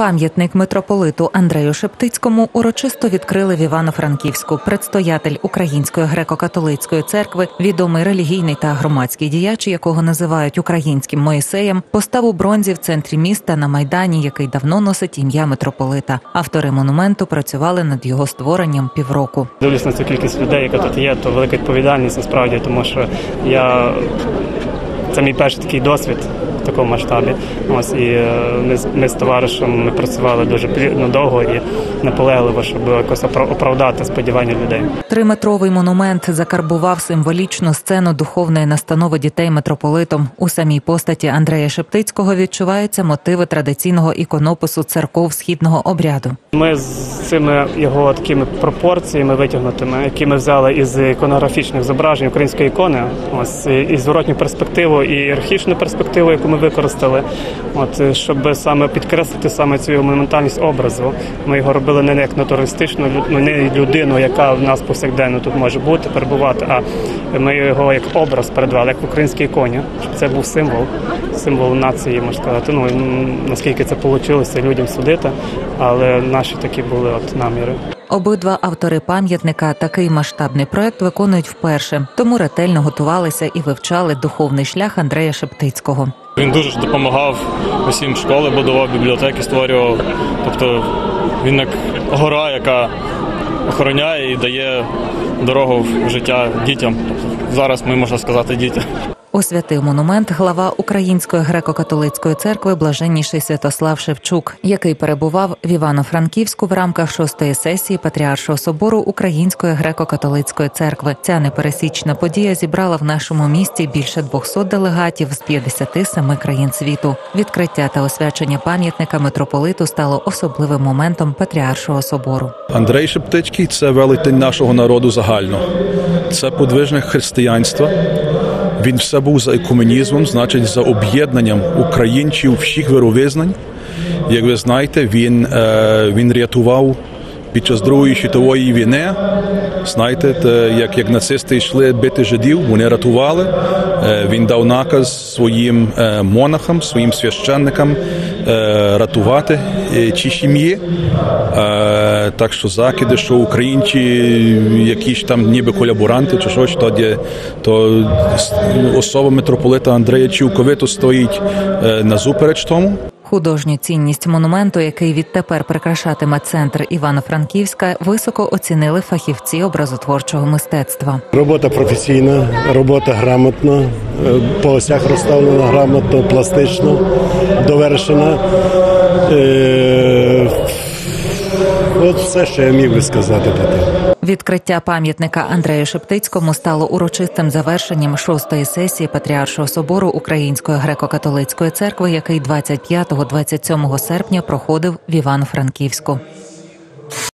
Пам'ятник митрополиту Андрею Шептицькому урочисто відкрили в Івано-Франківську. Предстоятель Української греко-католицької церкви, відомий релігійний та громадський діяч, якого називають українським Моїсеєм, постав у бронзі в центрі міста на майдані, який давно носить ім'я митрополита. Автори монументу працювали над його створенням півроку. Дивлюсь на цю кількість людей, яка тут є, то велика відповідальність насправді, тому що я це мій перший такий досвід в такому масштабі. Ось і е, ми, з- ми з товаришем ми працювали дуже плідно довго і наполегливо, щоб якось опра- оправдати сподівання людей. Триметровий монумент закарбував символічну сцену духовної настанови дітей митрополитом. У самій постаті Андрея Шептицького відчуваються мотиви традиційного іконопису церков східного обряду. Ми з цими його такими пропорціями витягнутими, які ми взяли із іконографічних зображень української ікони, ось і зворотню перспективу, і ієрархічну перспективу, яку ми використали, от е, щоб саме підкреслити саме цю його монументальність образу. Ми його робили не як натуристичну ну, не людину, яка в нас повсякденно тут може бути, перебувати, а ми його як образ передавали, як в іконі, щоб це був символ, символ нації, можна сказати. Ну наскільки це вийшло людям судити, але наші такі були от наміри. Обидва автори пам'ятника такий масштабний проект виконують вперше, тому ретельно готувалися і вивчали духовний шлях Андрея Шептицького. Він дуже ж допомагав усім школи, будував бібліотеки, створював. Тобто він як гора, яка охороняє і дає дорогу в життя дітям. Тобто зараз ми можна сказати дітям. Освятив монумент глава Української греко-католицької церкви Блаженніший Святослав Шевчук, який перебував в Івано-Франківську в рамках шостої сесії Патріаршого собору Української греко-католицької церкви. Ця непересічна подія зібрала в нашому місті більше 200 делегатів з 57 країн світу. Відкриття та освячення пам'ятника митрополиту стало особливим моментом Патріаршого собору. Андрей Шептицький це велетень нашого народу загально. Це подвижник християнства. Він все був за екуменізмом, значить, за об'єднанням українців всіх вировизнань. Як ви знаєте, він, е, він рятував під час Другої світової війни. Знаєте, як, як нацисти йшли бити жидів, вони рятували. Е, Він дав наказ своїм е, монахам, своїм священникам е, рятувати ці сім'ї. Так що закиди, що українці якісь там ніби колаборанти чи щось, тоді то особа митрополита Андрея цілковито стоїть назупереч тому. Художню цінність монументу, який відтепер прикрашатиме центр Івано-Франківська, високо оцінили фахівці образотворчого мистецтва. Робота професійна, робота грамотна, е, по осях розставлена грамотно, пластично, довершена. Е, От все, що я міг би сказати про те. Відкриття пам'ятника Андрею Шептицькому стало урочистим завершенням шостої сесії Патріаршого собору Української греко-католицької церкви, який 25-27 серпня проходив в Івано-Франківську.